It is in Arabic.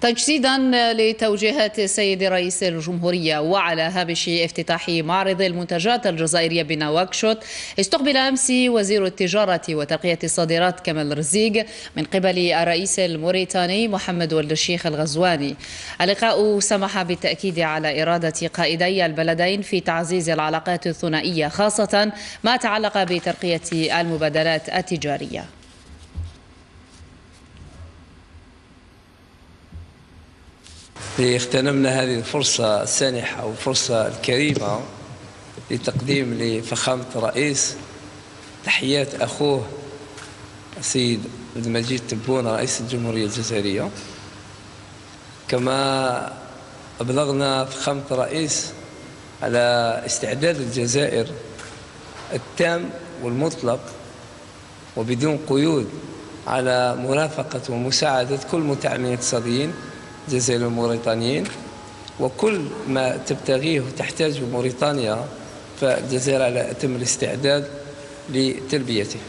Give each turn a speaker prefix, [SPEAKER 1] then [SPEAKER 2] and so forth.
[SPEAKER 1] تجسيدا لتوجيهات السيد رئيس الجمهورية وعلى هامش افتتاح معرض المنتجات الجزائرية بنواكشوط. استقبل أمس وزير التجارة وترقية الصادرات كمال رزيق من قبل الرئيس الموريتاني محمد ولد الشيخ الغزواني. اللقاء سمح بالتأكيد على إرادة قائدي البلدين في تعزيز العلاقات الثنائية خاصة ما تعلق بترقية المبادلات التجارية.
[SPEAKER 2] اغتنمنا هذه الفرصة السانحة والفرصة الكريمة لتقديم لفخامة الرئيس. تحيات أخوه السيد عبد المجيد تبون رئيس الجمهورية الجزائرية. كما أبلغنا فخامة الرئيس على استعداد الجزائر التام والمطلق وبدون قيود على مرافقة ومساعدة كل متعاملين اقتصاديين الجزائر الموريتانيين وكل ما تبتغيه وتحتاجه موريتانيا فالجزائر على أتم الاستعداد لتلبيته.